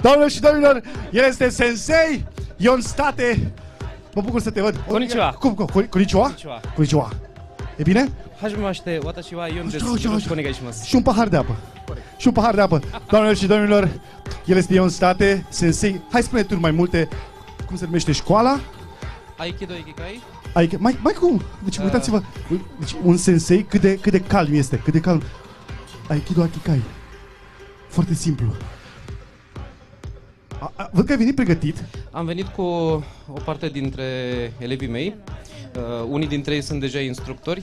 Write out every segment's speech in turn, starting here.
Doamnelor și domnilor, el este Sensei Ion State. Mă bucur să te văd. Konnichiwa. Cum? Konnichiwa? Konnichiwa. E bine? Hajimemashite, watashi wa Ion desu. Yoroshiku onegai. Și un pahar de apă. Și un pahar de apă. Doamnelor și domnilor, el este Ion State, Sensei. Hai spune tu mai multe. Cum se numește școala? Aikido Ikigai. Aikido. Mai, mai cum? Deci uh. uitați-vă, deci, un sensei cât de, cât de calm este, cât de calm. Aikido Ikigai. Foarte simplu. A, a, văd că ai venit pregătit. Am venit cu o parte dintre elevii mei. Uh, unii dintre ei sunt deja instructori.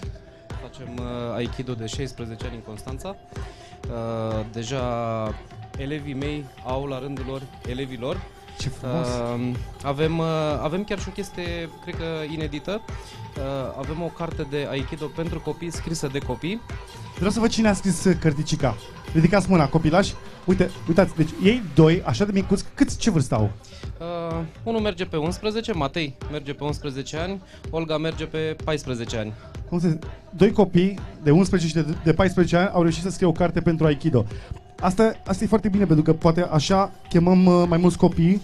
Facem uh, Aikido de 16 ani în Constanța. Uh, deja elevii mei au la rândul lor elevii lor. Ce frumos. Uh, avem, uh, avem chiar și o chestie, cred că inedită. Uh, avem o carte de Aikido pentru copii scrisă de copii. Vreau să văd cine a scris uh, cărticica. Ridicați mâna, copilași. Uite, uitați, deci ei doi, așa de micuți, câți, ce vârstă au? Uh, unul merge pe 11, Matei merge pe 11 ani, Olga merge pe 14 ani. Cum se, doi copii de 11 și de, de 14 ani au reușit să scrie o carte pentru Aikido. Asta, asta e foarte bine, pentru că poate așa chemăm uh, mai mulți copii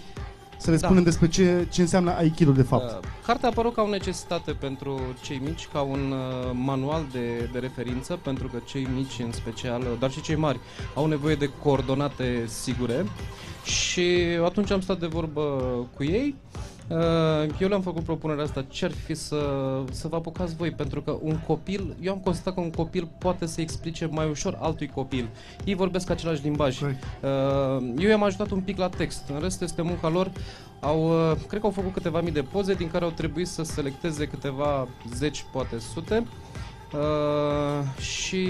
să le Da. spunem despre ce, ce înseamnă Aikido, de fapt. Uh, cartea a apărut ca o necesitate pentru cei mici, ca un uh, manual de, de referință, pentru că cei mici în special, uh, dar și cei mari, au nevoie de coordonate sigure. Și atunci am stat de vorbă cu ei. Uh, Eu le-am făcut propunerea asta, ce ar fi să, să vă apucați voi, pentru că un copil, eu am constatat că un copil poate să explice mai ușor altui copil. Ei vorbesc același limbaj. Corect. Uh, Eu i-am ajutat un pic la text, în rest este munca lor. Au, uh, cred că au făcut câteva mii de poze, din care au trebuit să selecteze câteva zeci, poate sute. Uh, și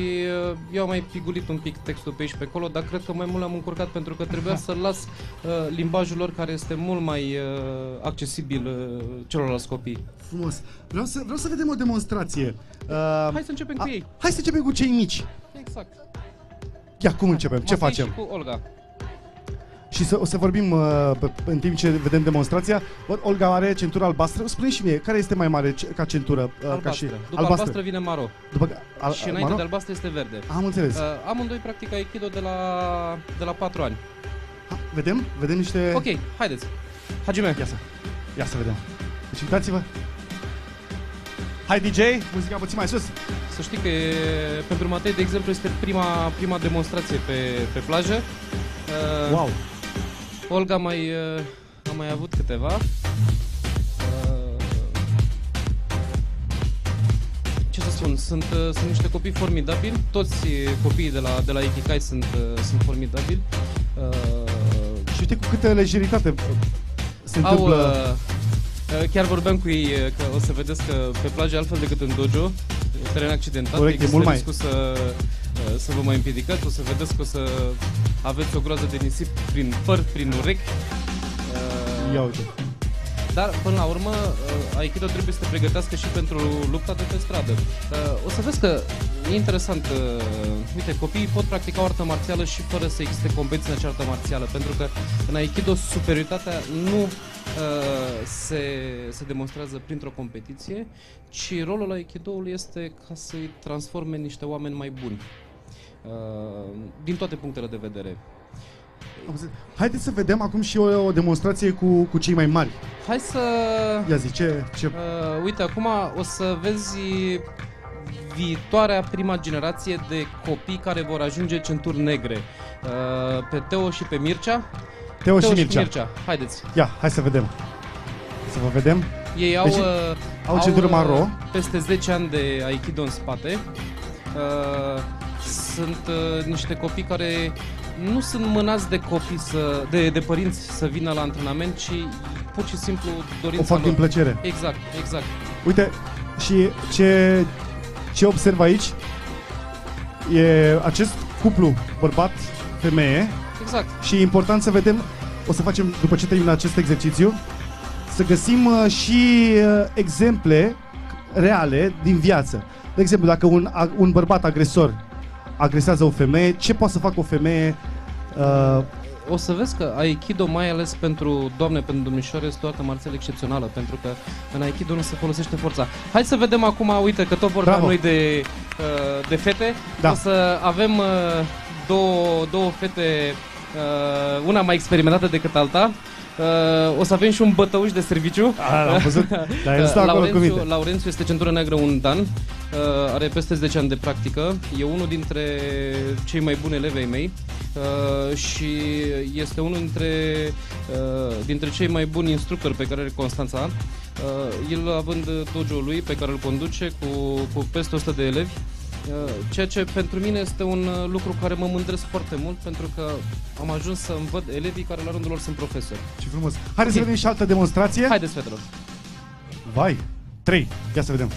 uh, eu am mai pigulit un pic textul pe aici pe acolo, dar cred că mai mult l-am încurcat pentru că trebuia să las uh, limbajul lor care este mult mai uh, accesibil uh, celorlalți copii. Frumos. Vreau să, vreau să vedem o demonstrație. Uh, Hai să începem cu ei. Hai să începem cu cei mici. Exact. Ia, cum începem? Ce Matei facem? Și cu Olga. Și să, o să vorbim uh, pe, în timp ce vedem demonstrația. Văd, Olga are centura albastră. spune și mie, care este mai mare ce- ca centură? Uh, Ca Albastră. și, După albastră. vine maro. După, al, și înainte maro? de albastră este verde. Am înțeles. Uh, amândoi practic Aikido de la, de la 4 ani. Ha, vedem? Vedem niște... Ok, haideți. Hajime. Ia să, ia să vedem. Deci uitați-vă. Hai DJ, muzica puțin mai sus. Să știi că e, pentru Matei, de exemplu, este prima, prima demonstrație pe, pe plajă. Uh, Wow. Olga mai, uh, a mai avut câteva. Uh, ce să spun, sunt, uh, sunt niște copii formidabili. Toți uh, copiii de la, de la Ikikai sunt, uh, sunt formidabili. Uh, Și uite cu câtă lejeritate uh, se au, întâmplă. uh, uh, chiar vorbeam cu ei uh, că o să vedeți că pe plajă altfel decât în dojo, e teren accidentat, Corect, e există mult mai- riscul să, uh, să vă mai împiedicați, o să vedeți că o să aveți o groază de nisip prin păr, prin urechi. Uh, Ia uite. dar, până la urmă, uh, Aikido trebuie să te pregătească și pentru lupta de pe stradă. Uh, O să vezi că e interesant. uh, Uite, copiii pot practica o artă marțială și fără să existe competiție în acea artă marțială, pentru că în Aikido superioritatea nu uh, se, se demonstrează printr-o competiție, ci rolul Aikidoului este ca să-i transforme în niște oameni mai buni. Uh, din toate punctele de vedere. Am înțeles. Haideți să vedem acum și o, o demonstrație cu, cu cei mai mari. Hai să Ia zi, ce... ce... Uh, uite, acum o să vezi viitoarea prima generație de copii care vor ajunge centuri negre. Uh, pe Teo și pe Mircea. Teo, Teo și Mircea. Mircea. Haideți. Ia, hai să vedem. Să vă vedem. Ei au, Deci, uh, au centură uh, maro. peste 10 ani de Aikido în spate. Uh, sunt uh, niște copii care nu sunt mânați de copii să, de, de părinți să vină la antrenament, ci pur și simplu dorința O fac lor. din plăcere. Exact, exact. Uite, și ce, ce observ aici e acest cuplu bărbat-femeie Exact. și e important să vedem, o să facem după ce termină acest exercițiu, să găsim uh, și uh, exemple reale din viață. De exemplu, dacă un, a- un bărbat agresor agresează o femeie, ce poate să facă o femeie uh, O să vezi că Aikido, mai ales pentru doamne, pentru domnișoare, este o artă marțială excepțională, pentru că în Aikido nu se folosește forța. Hai să vedem acum, uite, că tot vorbeam Bravo. noi de, uh, de fete. Da. O să avem uh, două, două fete uh, una mai experimentată decât alta. Uh, o să avem și un bătăuș de serviciu. A, l-am văzut. Dar el stă Uh, acolo cu Laurențiu, minte. Laurențiu este centură neagră un dan, uh, are peste 10 ani de practică, e unul dintre cei mai buni elevi ai mei uh, și este unul dintre, uh, dintre cei mai buni instructori pe care are Constanța. Uh, el având dojo lui pe care îl conduce cu, cu peste 100 de elevi, Uh, ceea ce pentru mine este un uh, lucru care mă mândresc foarte mult pentru că am ajuns să îmi văd elevii care la rândul lor sunt profesori. Ce frumos. Haideți să Ok. vedem și altă demonstrație. Haideți, fetelor! Vai. Trei. Ia să vedem.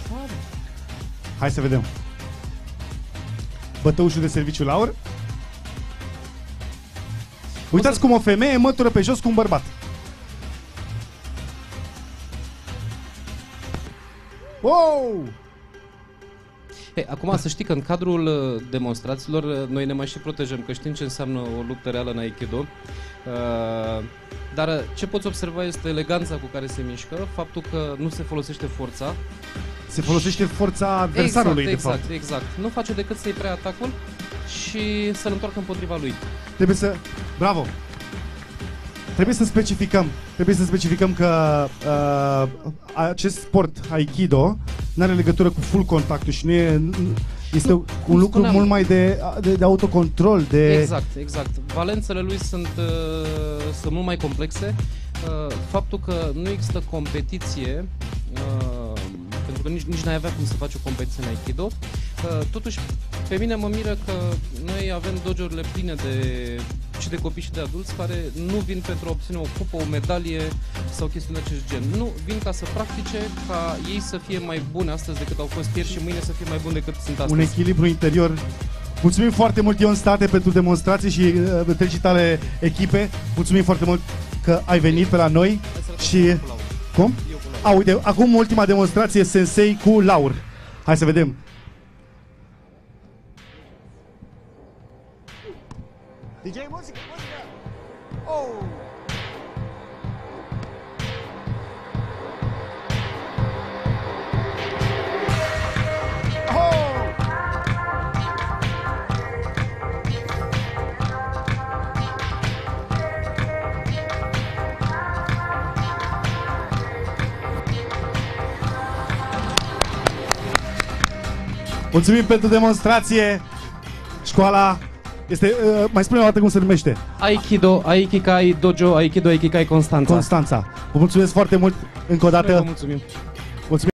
Hai să vedem. Bătăușul de serviciu Laur. Uitați cum o femeie mătură pe jos cu un bărbat. Wow! Hey, acum să știi că în cadrul uh, demonstrațiilor uh, noi ne mai și protejăm, că știm ce înseamnă o luptă reală în Aikido. Uh, dar uh, ce poți observa este eleganța cu care se mișcă, faptul că nu se folosește forța. Se folosește forța adversarului, exact, de fapt. exact, exact. Nu face decât să-i preia atacul și să-l întoarcă împotriva lui. Trebuie să... Bravo! Trebuie să specificăm, trebuie să specificăm că uh, acest sport Aikido nu are legătură cu full contactul și nu e, nu- este Nu, cum un lucru spuneam. mult mai de, de, de autocontrol, de... Exact, exact. Valențele lui sunt, uh, sunt mult mai complexe. Uh, faptul că nu există competiție, uh, pentru că nici, nici n-ai avea cum să faci o competiție în Aikido, uh, totuși pe mine mă miră că noi avem dojorile pline de și de copii și de adulți care nu vin pentru a obține o cupă, o medalie sau chestiuni de acest gen. Nu, vin ca să practice, ca ei să fie mai buni astăzi decât au fost ieri și mâine să fie mai buni decât sunt astăzi. un echilibru interior. Mulțumim foarte mult, Ion State, pentru demonstrații și uh, întregii tale echipe. Mulțumim foarte mult că ai venit pe la noi. Hai să arătăm și- eu cu Laura. Cum? Eu cu Laura. A, uite, acum ultima demonstrație Sensei cu Laur. Hai să vedem. DJ, muzică, muzică! Oh! Oh! Mulțumim pentru demonstrație. Școala este, uh, mai spune o dată cum se numește. Aikido, Aikikai, Dojo, Aikido, Aikikai, Constanța. Constanța. Vă mulțumesc foarte mult încă o Noi vă dată. mulțumim.